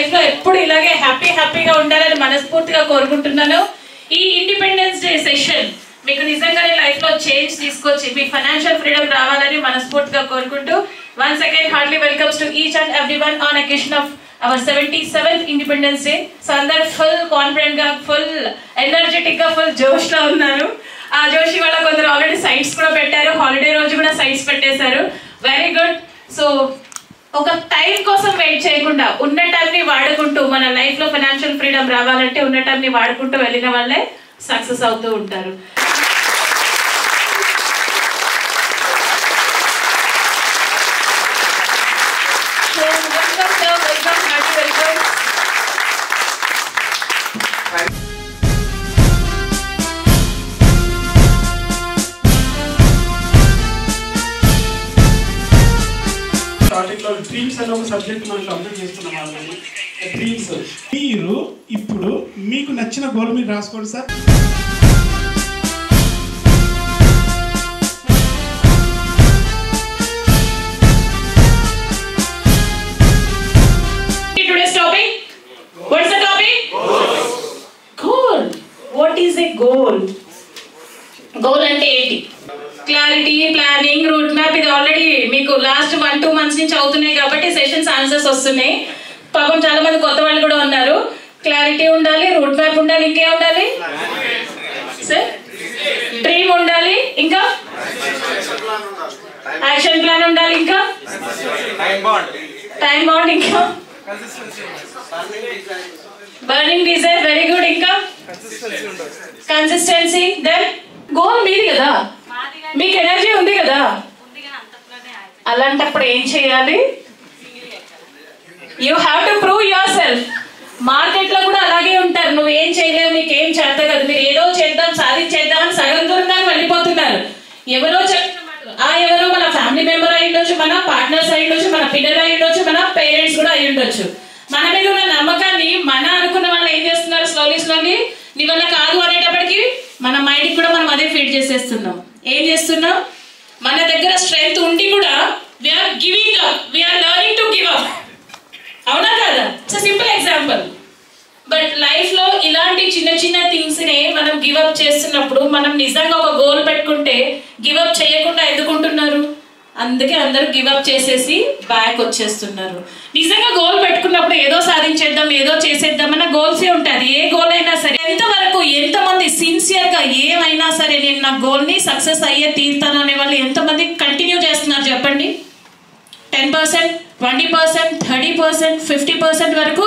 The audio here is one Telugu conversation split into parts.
లైఫ్లో ఎప్పుడు ఇలాగే హ్యాపీ హ్యాపీగా ఉండాలని మనస్ఫూర్తిగా కోరుకుంటున్నాను. ఈ ఇండిపెండెన్స్ డే సెషన్ మీకు నిజంగానే లైఫ్లో చేంజ్ తీసుకొచ్చి మీ ఫైనాన్షియల్ ఫ్రీడమ్ రావాలని మనస్ఫూర్తిగా కోరుకుంటూ once again hardly welcomes to each and every one on occasion of our seventy seventh independence day so అందరు ఫుల్ కాన్ఫిడెంట్గా ఫుల్ ఎనర్జెటిక్గా ఫుల్ జోష్లో ఉన్నారు. ఆ జోషి వాళ్ళ కొందరు ఆల్రెడీ సైట్స్ కూడా పెట్టారు. హాలిడే రోజు కూడా సైట్స్ పెట్టేశారు. వెరీ గుడ్ సో ఒక టైం కోసం వెయిట్ చేయకుండా ఉన్న టైంని వాడుకుంటూ మన లైఫ్లో ఫైనాన్షియల్ ఫ్రీడమ్ రావాలంటే ఉన్న టైంని వాడుకుంటూ వెళ్ళిన వాళ్ళే సక్సెస్ అవుతూ ఉంటారు. స్టార్టింగ్ డ్రీమ్స్ అనే ఒక సబ్జెక్ట్ మనం కంప్లీట్ చేస్తున్నాం వాళ్ళని డ్రీమ్స్ మీరు ఇప్పుడు మీకు నచ్చిన గోల్ మీరు రాసుకోండి సార్ గోల్ అంటే ఏంటి? క్లారిటీ ప్లానింగ్ రూట్ మ్యాప్ ఇది ఆల్రెడీ మీకు లాస్ట్ వన్ టూ మంత్స్ నుంచి అవుతున్నాయి కాబట్టి సెషన్స్ ఆన్సర్స్ వస్తున్నాయి. పాపం చాలా మంది కొత్త వాళ్ళు కూడా ఉన్నారు. క్లారిటీ ఉండాలి రూట్ మ్యాప్ ఉండాలి ఇంకే ఉండాలి? సార్ డ్రీమ్ ఉండాలి ఇంకా? యాక్షన్ ప్లాన్ ఉండాలి ఇంకా? టైం బాండ్ ఇంకా? బర్నింగ్ డిజైర్ వెరీ గుడ్ ఇంకా? కన్సిస్టెన్సీ దెన్ గోల్ మీది కదా. మీకు ఎనర్జీ ఉంది కదా. అలాంటప్పుడు ఏం చేయాలి? You have to prove yourself మార్కెట్లో కూడా అలాగే ఉంటారు. నువ్వు ఏం చేయలేవు నీకు ఏం చేత కదా. మీరు ఏదో చేద్దాం సాధించేద్దాం అని సగం దూరం దాకా వెళ్ళిపోతున్నారు. ఎవరో. ఆ ఎవరో మన ఫ్యామిలీ మెంబర్ అయి ఉండొచ్చు మన పార్ట్నర్స్ అయి ఉండొచ్చు మన పిల్లలు అయి ఉండొచ్చు మన పేరెంట్స్ కూడా అయి ఉండొచ్చు. మన మీద ఉన్న నమ్మకాన్ని మన అనుకున్న వాళ్ళు ఏం చేస్తున్నారు? స్లోలీ స్లోలీ నీ వల్ల కాదు అనేటప్పటికి మన మైండ్ కూడా మనం అదే ఫీడ్ చేసేస్తున్నాం ఏం చేస్తున్నాం? మన దగ్గర స్ట్రెంగ్త్ ఉండి కూడా we are giving up we are learning to give up అవునా కాదా? ఇట్స్ సింపుల్ ఎగ్జాంపుల్ బట్ లైఫ్లో ఇలాంటి చిన్న చిన్న థింగ్స్ని మనం గివ్ అప్ చేస్తున్నప్పుడు మనం నిజంగా ఒక గోల్ పెట్టుకుంటే గివ్ అప్ చేయకుండా ఎందుకుంటున్నారు? అందుకే అందరూ గివ్ అప్ చేసేసి బ్యాక్ వచ్చేస్తున్నారు. నిజంగా గోల్ పెట్టుకున్నప్పుడు ఏదో సాధించేద్దాం ఏదో చేసేద్దాం అన్న గోల్సే ఉంటుంది ఏ గోల్ అయినా సరే ఎంతవరకు ఎంతమంది సిన్సియర్గా ఏమైనా సరే నేను నా గోల్ని సక్సెస్ అయ్యే తీరుతాను అనే వాళ్ళు ఎంతమంది కంటిన్యూ చేస్తున్నారు చెప్పండి? Ten percent twenty percent thirty percent fifty percent వరకు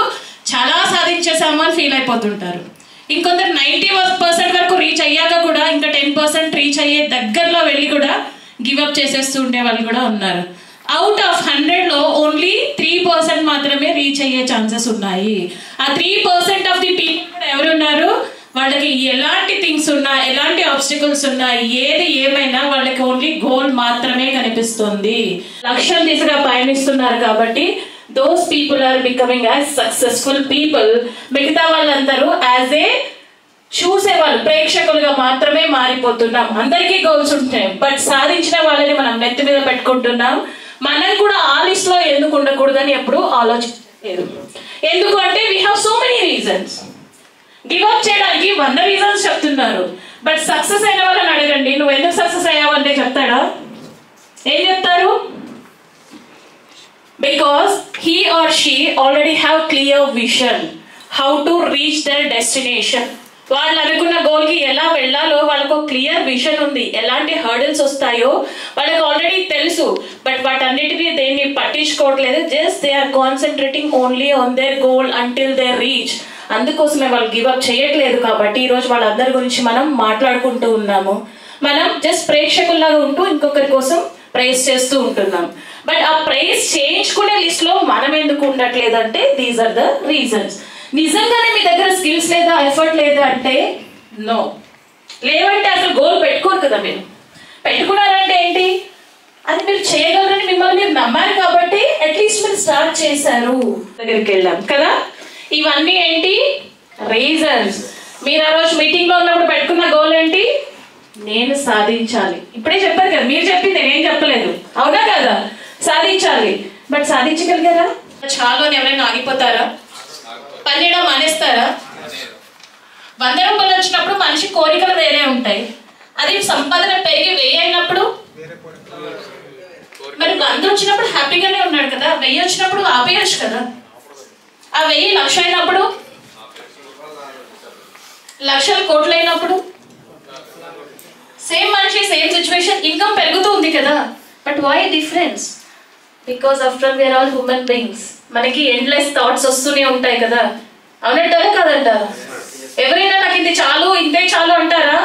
చాలా సాధించేసాము అని ఫీల్ అయిపోతుంటారు. ఇంకొందరు నైంటీ పర్సెంట్ వరకు రీచ్ అయ్యాక కూడా ఇంకా టెన్ పర్సెంట్ రీచ్ అయ్యే దగ్గరలో వెళ్ళి కూడా గివ్ అప్ చేసేస్తూ ఉండే వాళ్ళు కూడా ఉన్నారు. అవుట్ ఆఫ్ హండ్రెడ్లో ఓన్లీ త్రీ పర్సెంట్ మాత్రమే రీచ్ అయ్యే ఛాన్సెస్ ఉన్నాయి. ఆ three percent of the people కూడా ఎవరున్నారు? వాళ్ళకి ఎలాంటి థింగ్స్ ఉన్నా ఎలాంటి ఆబ్స్టికల్స్ ఉన్నా ఏది ఏమైనా వాళ్ళకి ఓన్లీ గోల్ మాత్రమే కనిపిస్తుంది. లక్ష్యం దిశగా పయనిస్తున్నారు కాబట్టి those people are becoming as successful people మిగతా వాళ్ళందరూ యాజ్ ఏ చూసేవాళ్ళు ప్రేక్షకులుగా మాత్రమే మారిపోతున్నాం. అందరికీ గోల్స్ ఉంటున్నాయి. బట్ సాధించిన వాళ్ళని మనం నెత్తి మీద పెట్టుకుంటున్నాం. మనం కూడా ఆ లిస్ట్లో ఎందుకు ఉండకూడదని ఎప్పుడు ఆలోచించలేదు. ఎందుకు అంటే we have so many reasons give up చేయడానికి వంద రీజన్స్ చెప్తున్నారు. బట్ సక్సెస్ అయిన వాళ్ళని అడగండి. నువ్వు ఎందుకు సక్సెస్ అయ్యావంటే చెప్తాడా? ఏం చెప్తారు? Because he or she already have clear vision how to reach their destination వాళ్ళు అనుకున్న గోల్కి ఎలా వెళ్ళాలో వాళ్ళకు క్లియర్ విషన్ ఉంది. ఎలాంటి హర్డిల్స్ వస్తాయో వాళ్ళకి ఆల్రెడీ తెలుసు. బట్ వాటన్నిటిని దేన్ని పట్టించుకోవట్లేదు. Just they are concentrating only on their goal until they reach అందుకోసమే వాళ్ళు గివ్ అప్ చేయట్లేదు కాబట్టి ఈరోజు వాళ్ళందరి గురించి మనం మాట్లాడుకుంటూ ఉన్నాము. మనం జస్ట్ ప్రేక్షకుల్లాగా ఉంటూ ఇంకొకరి కోసం ప్రైజ్ చేస్తూ ఉంటున్నాం. బట్ ఆ ప్రైజ్ చేయించుకునే లిస్ట్లో మనం ఎందుకు ఉండట్లేదంటే దీస్ ఆర్ ద రీజన్స్ నిజంగానే మీ దగ్గర స్కిల్స్ లేదా ఎఫర్ట్ లేదా అంటే నో. లేవంటే అసలు గోల్ పెట్టుకోరు కదా మీరు. పెట్టుకున్నారంటే ఏంటి? అది మీరు చేయగలరని మిమ్మల్ని మీరు నమ్మారు కాబట్టి అట్లీస్ట్ మీరు స్టార్ట్ చేశారు. దగ్గరికి వెళ్ళాం కదా? ఇవన్నీ ఏంటి? రీజన్స్ మీరు ఆ రోజు మీటింగ్లో ఉన్నప్పుడు పెట్టుకున్న గోల్ ఏంటి? నేను సాధించాలి. ఇప్పుడే చెప్పారు కదా మీరు చెప్పింది నేను చెప్పలేదు. అవునా కదా? సాధించాలి. బట్ సాధించగలిగారా? చాలా ఎవరైనా ఆగిపోతారా? పనిచేయడం మానేస్తారా? వంద రూపాయలు వచ్చినప్పుడు మనిషి కోరికలు వేరే ఉంటాయి. అది సంపాదన పెరిగి వెయ్యి అయినప్పుడు మరి వంద వచ్చినప్పుడు హ్యాపీగానే ఉన్నాడు కదా వెయ్యి వచ్చినప్పుడు ఆపేయచ్చు కదా. ఆ వెయ్యి లక్ష అయినప్పుడు? లక్షల కోట్లు అయినప్పుడు? సేమ్ మనిషి సేమ్ సిచ్యువేషన్ ఇన్కమ్ పెరుగుతూ ఉంది కదా. But why difference because after all we are all human beings మనకి ఎండ్లెస్ థాట్స్ వస్తూనే ఉంటాయి కదా. అవునంటారా కాదంటారా? ఎవరైనా నాకు ఇది చాలు ఇంతే చాలు అంటారా?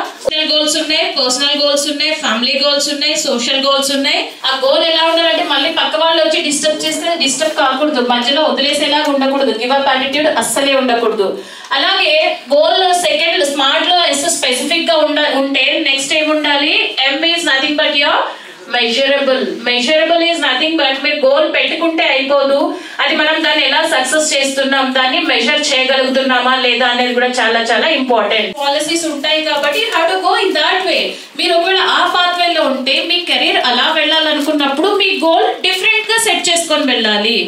గోల్స్ ఉన్నాయి పర్సనల్ గోల్స్ ఉన్నాయి ఫ్యామిలీ గోల్స్ ఉన్నాయి సోషల్ గోల్స్ ఉన్నాయి. ఆ గోల్ ఎలా ఉండాలంటే మళ్ళీ పక్క వాళ్ళు వచ్చి డిస్టర్బ్ చేస్తే డిస్టర్బ్ కాకూడదు. మధ్యలో వదిలేసేలాగా ఉండకూడదు. గివ్ అప్ యాటిట్యూడ్ అస్సలే ఉండకూడదు. అలాగే గోల్ సెకండ్ స్మార్ట్లో ఎస్ స్పెసిఫిక్గా ఉండ ఉంటే నెక్స్ట్ ఏం ఉండాలి M is nothing but your measurable measurable is nothing but మీరు గోల్ పెట్టుకుంటే అయిపోదు. అది మనం దాన్ని ఎలా సక్సెస్ చేస్తున్నాం? దాన్ని మెజర్ చేయగలుగుతున్నామా లేదా అనేది కూడా చాలా చాలా ఇంపార్టెంట్ పాలసీస్ ఉంటాయి కాబట్టి how to go in that way మీరు ఒకవేళ ఆ పాత్ వేలో ఉంటే మీ కెరీర్ అలా వెళ్ళాలనుకున్నప్పుడు మీ గోల్ డిఫరెంట్గా సెట్ చేసుకొని వెళ్ళాలి.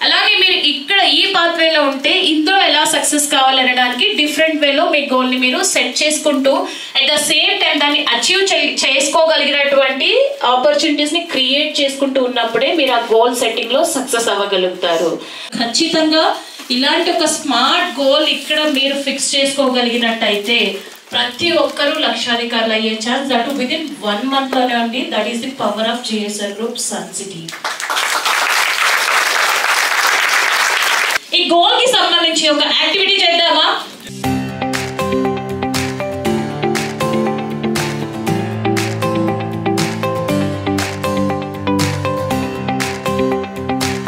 అలాగే మీరు ఇక్కడ ఈ పాత్వేలో ఉంటే ఇందులో ఎలా సక్సెస్ కావాలనడానికి డిఫరెంట్ వేలో మీ గోల్ని మీరు సెట్ చేసుకుంటూ అట్ ద సేమ్ టైం దాన్ని అచీవ్ చేసుకోగలిగినటువంటి ఆపర్చునిటీస్ని క్రియేట్ చేసుకుంటూ ఉన్నప్పుడే మీరు ఆ గోల్ సెట్టింగ్లో సక్సెస్ అవ్వగలుగుతారు. ఖచ్చితంగా ఇలాంటి ఒక స్మార్ట్ గోల్ ఇక్కడ మీరు ఫిక్స్ చేసుకోగలిగినట్టయితే ప్రతి ఒక్కరూ లక్షాధికారులు అయ్యే ఛాన్స్ దట్ విదిన్ వన్ మంత్లోనే ఉంది that is the power of GSR group Sun City ఈ గోల్కి సంబంధించి ఒక యాక్టివిటీ చేద్దామా?